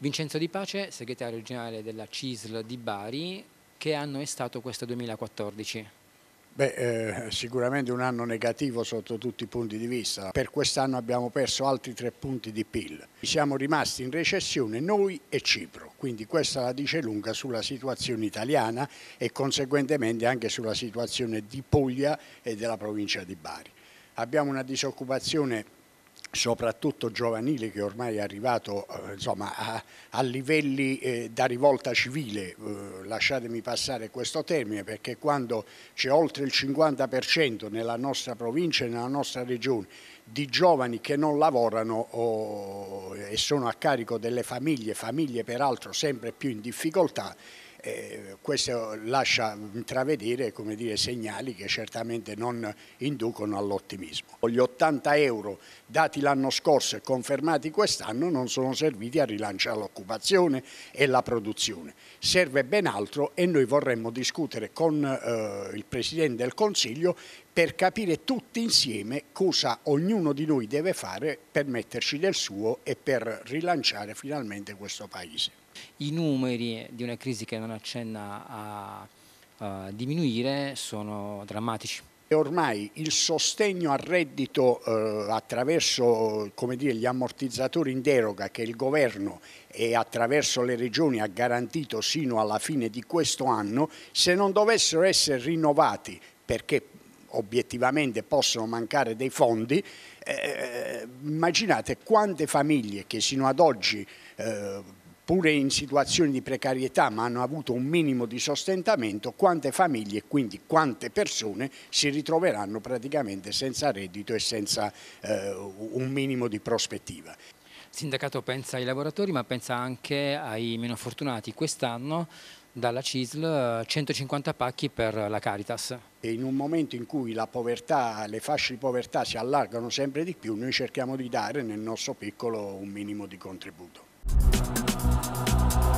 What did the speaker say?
Vincenzo Di Pace, segretario regionale della CISL di Bari, che anno è stato questo 2014? Beh, eh, sicuramente un anno negativo sotto tutti i punti di vista. Per quest'anno abbiamo perso altri tre punti di PIL. Siamo rimasti in recessione noi e Cipro, quindi questa la dice lunga sulla situazione italiana e conseguentemente anche sulla situazione di Puglia e della provincia di Bari. Abbiamo una disoccupazione soprattutto giovanile che ormai è arrivato eh, insomma, a, a, livelli eh, da rivolta civile, eh, lasciatemi passare questo termine perché quando c'è oltre il 50% nella nostra provincia e nella nostra regione di giovani che non lavorano oh, e sono a carico delle famiglie, famiglie peraltro sempre più in difficoltà, eh, questo lascia intravedere dire, segnali che certamente non inducono all'ottimismo. Gli 80 euro dati l'anno scorso e confermati quest'anno non sono serviti a rilanciare l'occupazione e la produzione. Serve ben altro e noi vorremmo discutere con eh, il Presidente del Consiglio per capire tutti insieme cosa ognuno di noi deve fare per metterci del suo e per rilanciare finalmente questo Paese i numeri di una crisi che non accenna a, a diminuire sono drammatici. Ormai il sostegno al reddito eh, attraverso dire, gli ammortizzatori in deroga che il governo e attraverso le regioni ha garantito sino alla fine di questo anno, se non dovessero essere rinnovati perché obiettivamente possono mancare dei fondi, eh, immaginate quante famiglie che sino ad oggi eh, pure in situazioni di precarietà ma hanno avuto un minimo di sostentamento, quante famiglie e quindi quante persone si ritroveranno praticamente senza reddito e senza eh, un minimo di prospettiva. Il sindacato pensa ai lavoratori ma pensa anche ai meno fortunati. Quest'anno dalla CISL 150 pacchi per la Caritas. E in un momento in cui la povertà, le fasce di povertà si allargano sempre di più, noi cerchiamo di dare nel nostro piccolo un minimo di contributo. うん。